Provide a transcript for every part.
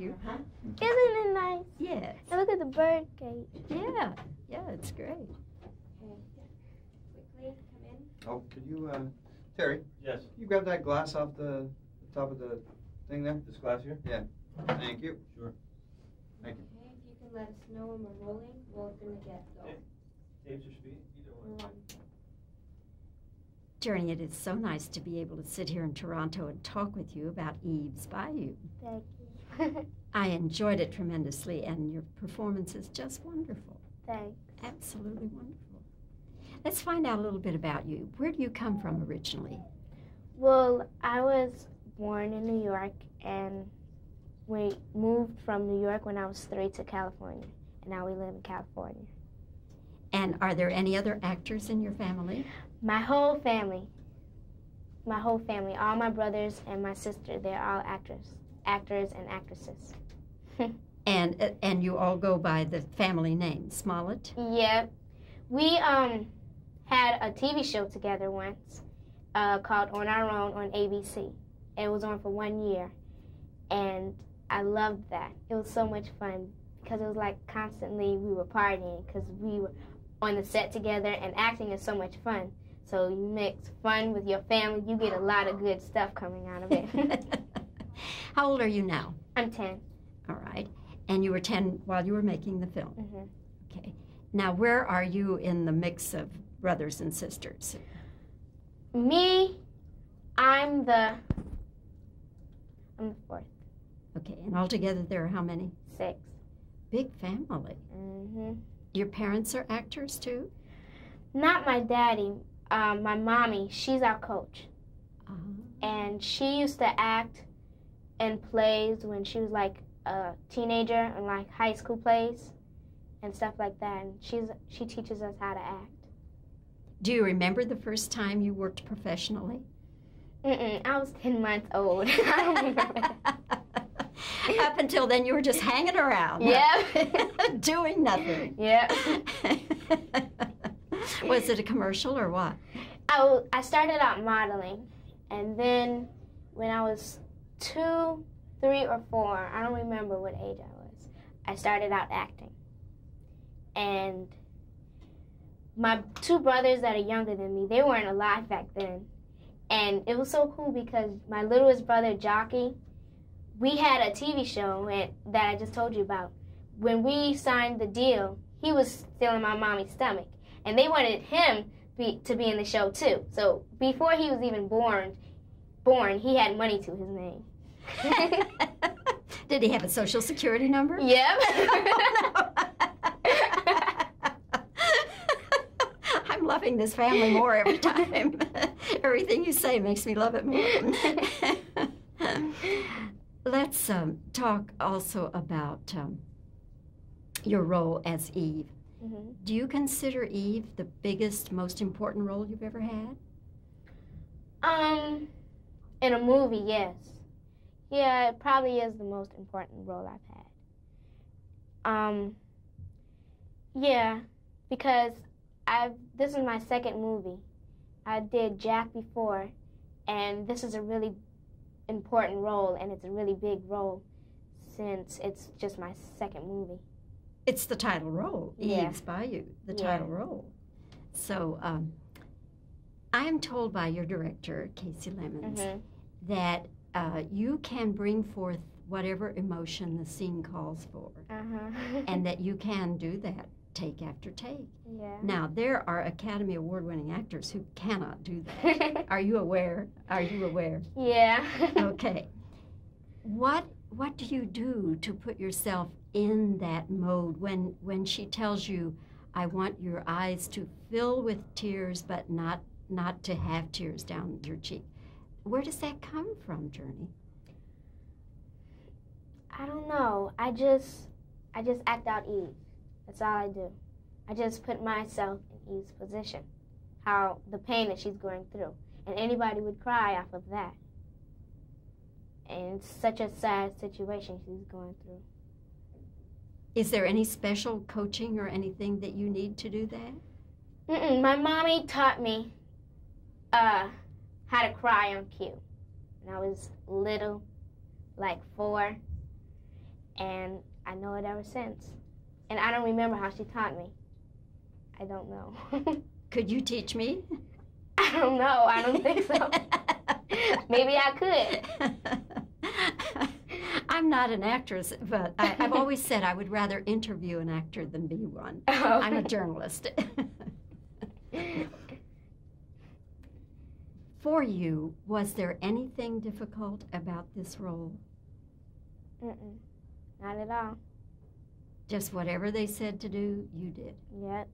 you. Uh-huh. Isn't it nice? Yes. And look at the bird cage. Yeah. Yeah, it's great. Okay. Quickly, come in. Oh, could you, uh, Terry, Yes, you grab that glass off the, the top of the thing there? this glass here? Yeah. Thank you. Sure. Thank you. Okay, if you can let us know when we're rolling, we're gonna get go. Okay. Tapes or speed, either one. One. Jurnee, it is so nice to be able to sit here in Toronto and talk with you about Eve's Bayou. Thank you. I enjoyed it tremendously, and your performance is just wonderful. Thanks. Absolutely wonderful. Let's find out a little bit about you. Where do you come from originally? Well, I was born in New York and we moved from New York when I was three to California. And now we live in California. And are there any other actors in your family? My whole family, my whole family, all my brothers and my sister, they're all actors, actors and actresses. And uh, and you all go by the family name, Smollett? Yep. We um had a TV show together once uh, called On Our Own on ABC. It was on for one year, and I loved that. It was so much fun because it was like constantly we were partying because we were on the set together, and acting is so much fun. So you mix fun with your family, you get a lot of good stuff coming out of it. How old are you now? I'm 10. All right. And you were 10 while you were making the film. hmm Okay. Now, where are you in the mix of brothers and sisters? Me, I'm the I'm the fourth, Okay. And altogether, there are how many? six. Big family. hmm Your parents are actors too? Not my daddy, um, my mommy. She's our coach, Uh, and she used to act in plays when she was like a teenager, and like high school plays, and stuff like that. And she's she teaches us how to act. do you remember the first time you worked professionally? Mm-mm, I was ten months old. I don't remember. Up until then, you were just hanging around. Yep. Doing nothing. Yep. Was it a commercial or what? I, I started out modeling, and then when I was two, three, or four, I don't remember what age I was, I started out acting. And my two brothers that are younger than me, they weren't alive back then. And it was so cool because my littlest brother, Jocqui, we had a TV show that I just told you about. When we signed the deal, he was still in my mommy's stomach. And they wanted him be, to be in the show too. So before he was even born, born, he had money to his name. Did he have a social security number? yep. I'm loving this family more every time. Everything you say makes me love it more. Let's um, talk also about um, your role as Eve. Mhm. Do you consider Eve the biggest, most important role you've ever had? Um, in a movie, yes. Yeah, it probably is the most important role I've had. Um, yeah, because I've this is my second movie. I did Jack before, and this is a really important role, and it's a really big role since it's just my second movie. It's the title role, Yeah. Eve's Bayou, the Yeah. title role. So um, I am told by your director, Kasi Lemmons, Mhm. that uh, you can bring forth whatever emotion the scene calls for, Uh-huh. and that you can do that take after take. yeah. Now, there are Academy Award winning actors who cannot do that. Are you aware? Are you aware? yeah. Okay. What what do you do to put yourself in that mode when when she tells you I want your eyes to fill with tears but not not to have tears down your cheek? Where does that come from, Jurnee? I don't know. I just I just act out Eve. That's all I do. I just put myself in Eve's position. How the pain that she's going through. And anybody would cry off of that. And it's such a sad situation she's going through. Is there any special coaching or anything that you need to do that? Mm-mm, my mommy taught me uh, how to cry on cue. And I was little, like four. and I know it ever since. And I don't remember how she taught me. I don't know. Could you teach me? I don't know. I don't think so. Maybe I could. I'm not an actress, but I, I've always said I would rather interview an actor than be one. Oh. I'm a journalist. For you, was there anything difficult about this role? Mm-mm. Not at all. Just whatever they said to do, you did. Yep.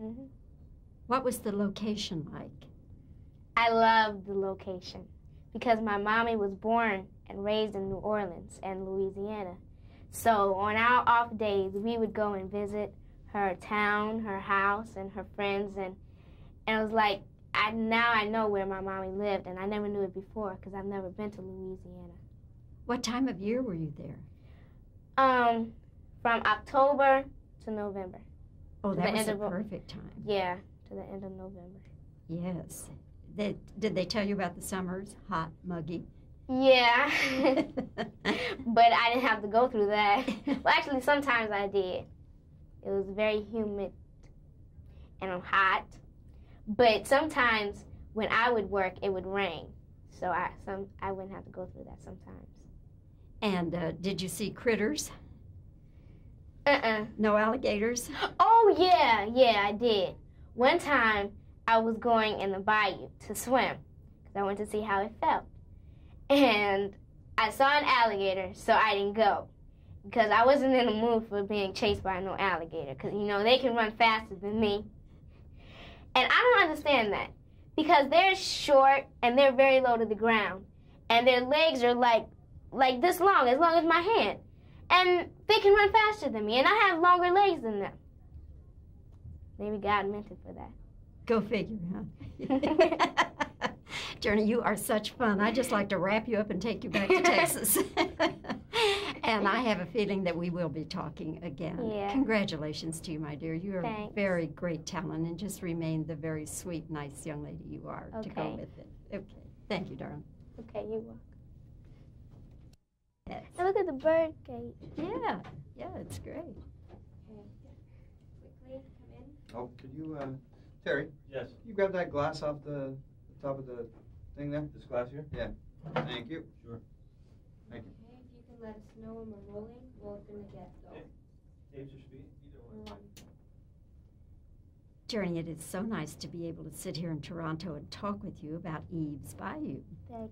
hmm What was the location like? I loved the location because my mommy was born and raised in New Orleans and Louisiana. So on our off days, we would go and visit her town, her house, and her friends, and, and it was like I now I know where my mommy lived, and I never knew it before because I've never been to Louisiana. What time of year were you there? Um, from October to November. Oh, that was a perfect time. Yeah, to the end of November. Yes. They, did they tell you about the summers? Hot, muggy? Yeah, but I didn't have to go through that. Well, actually, sometimes I did. It was very humid and hot. But sometimes when I would work, it would rain. So I some I wouldn't have to go through that sometimes. and uh, did you see critters? Uh-uh. No alligators? Oh yeah, yeah, I did. One time I was going in the bayou to swim because I wanted to see how it felt, and I saw an alligator, so I didn't go because I wasn't in the mood for being chased by no alligator because you know they can run faster than me, and I don't understand that because they're short and they're very low to the ground, and their legs are like like this long, as long as my hand, and they can run faster than me, and I have longer legs than them. Maybe God meant it for that. Go figure, huh? Jurnee, you are such fun. I just like to wrap you up and take you back to Texas. And I have a feeling that we will be talking again. Yeah. Congratulations to you, my dear. You are a very great talent and just remain the very sweet, nice young lady you are to go Okay. with it. Okay. Thank you, darling. Okay, you walk. Yes. And look at the bird cage. Yeah, yeah, it's great. Okay. Quickly, come in. Oh, could you, uh, Terry, Yes, you grab that glass off the, the top of the thing there? this glass here? Yeah. Thank you. Okay, if you can let us know when we're rolling, we're gonna get going. Tapes or speed, either one. Um, Jurnee, it is so nice to be able to sit here in Toronto and talk with you about Eve's Bayou. Thank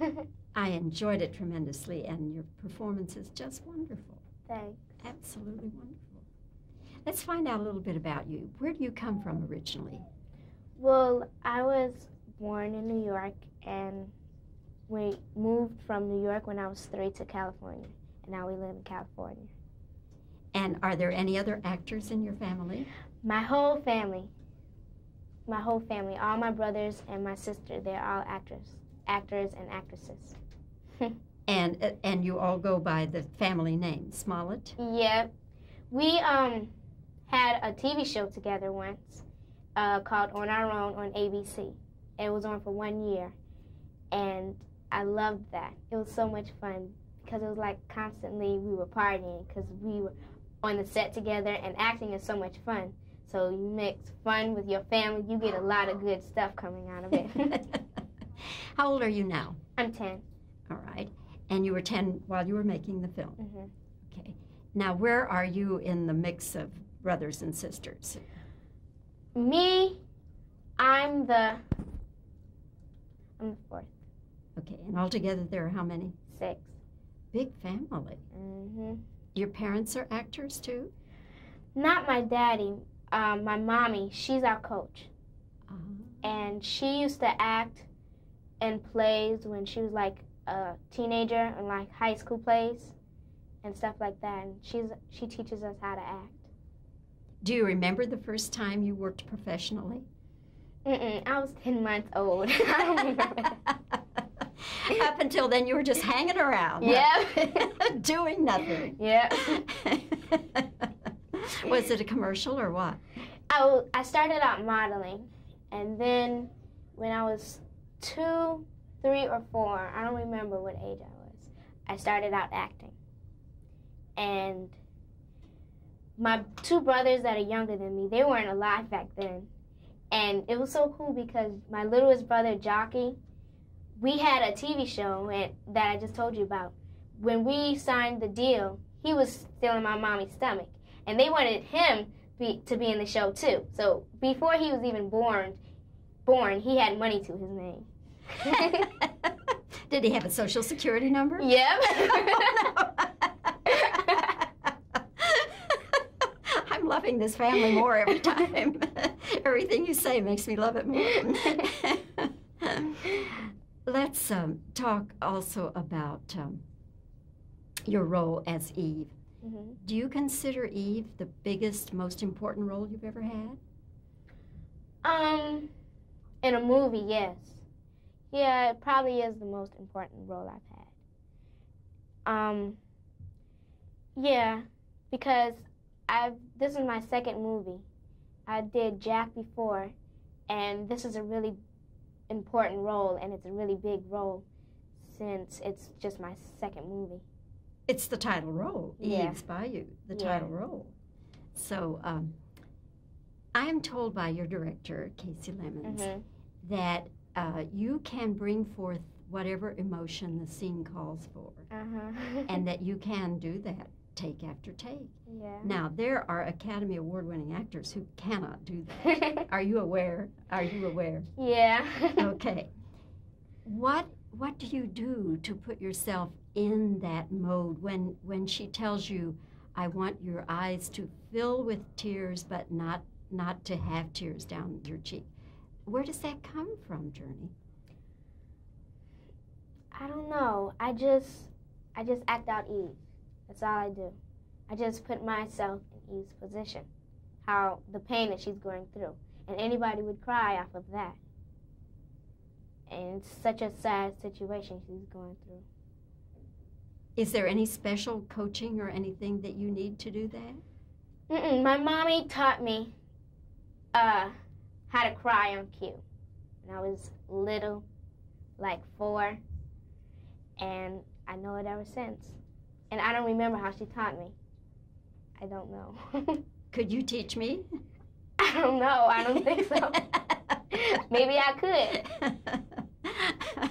you. I enjoyed it tremendously, and your performance is just wonderful. Thanks. Absolutely wonderful. Let's find out a little bit about you. Where do you come from originally? Well, I was born in New York and we moved from New York when I was three to California. And now we live in California. And are there any other actors in your family? My whole family, my whole family, all my brothers and my sister, they're all actors, actors and actresses. And and you all go by the family name, Smollett? Yeah, we um had a TV show together once uh, called On Our Own on ABC. It was on for one year, and I loved that. It was so much fun because it was like constantly we were partying because we were on the set together, and acting is so much fun. So you mix fun with your family, you get a lot of good stuff coming out of it. How old are you now? I'm 10. All right. And you were 10 while you were making the film. hmm Okay. Now, where are you in the mix of brothers and sisters? Me, I'm the I'm the fourth, Okay. And altogether, there are how many? six. Big family. hmm Your parents are actors too? Not my daddy, um, my mommy. She's our coach, Uh, and she used to act in plays when she was like a teenager, and like high school plays and stuff like that. And she's she teaches us how to act. do you remember the first time you worked professionally? Mm-mm, I was ten months old. I don't remember. Up until then, you were just hanging around. Yeah. Doing nothing. Yeah. Was it a commercial or what? I, I started out modeling, and then when I was two, three, or four, I don't remember what age I was, I started out acting. and my two brothers that are younger than me, they weren't alive back then. And it was so cool because my littlest brother, Jocqui, we had a TV show and, that I just told you about. When we signed the deal, he was still in my mommy's stomach. And they wanted him be, to be in the show too. So before he was even born, born, he had money to his name. Did he have a social security number? yep. I'm loving this family more every time. Everything you say makes me love it more. Let's um, talk also about um, your role as Eve. Mhm. Do you consider Eve the biggest, most important role you've ever had? Um, in a movie, yes. Yeah, it probably is the most important role I've had. Um, yeah, because I've this is my second movie. I did Jack before, and this is a really important role, and it's a really big role since it's just my second movie. It's the title role, Yeah. Eve's Bayou, the Yeah. title role. So um, I am told by your director, Kasi Lemmons, hmm that uh, you can bring forth whatever emotion the scene calls for, Uh-huh. and that you can do that take after take. yeah. Now, there are Academy Award winning actors who cannot do that. Are you aware? Are you aware? yeah. Okay. What what do you do to put yourself in that mode when when she tells you I want your eyes to fill with tears but not not to have tears down your cheek. Where does that come from, Jurnee? I don't know. I just I just act out Eve. That's all I do. I just put myself in Eve's position. How the pain that she's going through. And anybody would cry off of that. And it's such a sad situation she's going through. Is there any special coaching or anything that you need to do that? Mm-mm, my mommy taught me uh, how to cry on cue. When I was little, like four, and I know it ever since. And I don't remember how she taught me. I don't know. Could you teach me? I don't know. I don't think so. Maybe I could.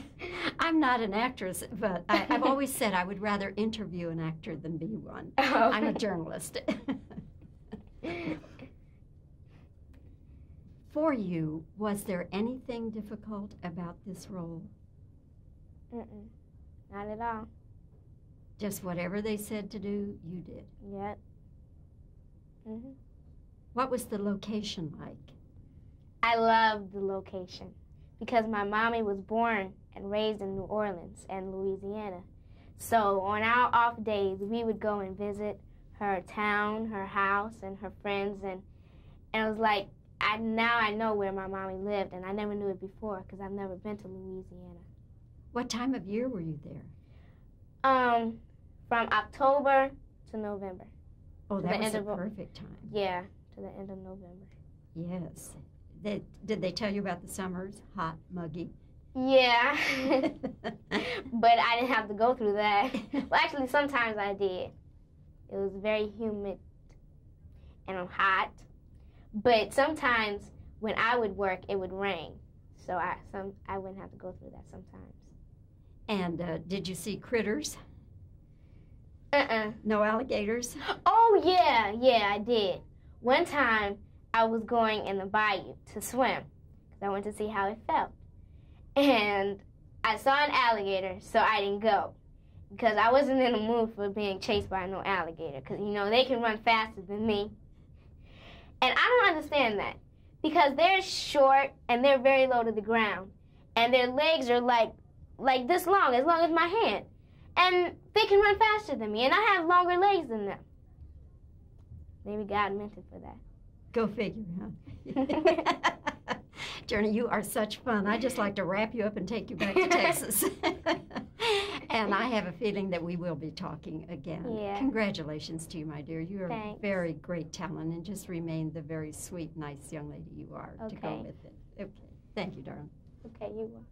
I'm not an actress, but I, I've always said I would rather interview an actor than be one. I'm a journalist. For you, was there anything difficult about this role? Mm-mm. Not at all. Just whatever they said to do, you did. Yep. hmm What was the location like? I loved the location because my mommy was born and raised in New Orleans and Louisiana. So on our off days, we would go and visit her town, her house, and her friends, and and it was like I now I know where my mommy lived, and I never knew it before because I've never been to Louisiana. What time of year were you there? Um, from October to November. Oh, that was a perfect time. Yeah, to the end of November. Yes. They, did they tell you about the summers? Hot, muggy? Yeah, but I didn't have to go through that. Well, actually, sometimes I did. It was very humid and hot. But sometimes when I would work, it would rain, so I some I wouldn't have to go through that sometimes. and uh, did you see critters? Uh-uh. No alligators? Oh yeah, yeah, I did. One time I was going in the bayou to swim because I wanted to see how it felt, and I saw an alligator, so I didn't go because I wasn't in the mood for being chased by no alligator because you know they can run faster than me, and I don't understand that because they're short and they're very low to the ground, and their legs are like like this long, as long as my hand, and they can run faster than me, and I have longer legs than them. Maybe God meant it for that. Go figure, huh? Jurnee, you are such fun. I just like to wrap you up and take you back to Texas. and I have a feeling that we will be talking again. Yeah. Congratulations to you, my dear. You are Thanks. a very great talent and just remain the very sweet, nice young lady you are to go with it. Okay. Thank you, darling. Okay, you will.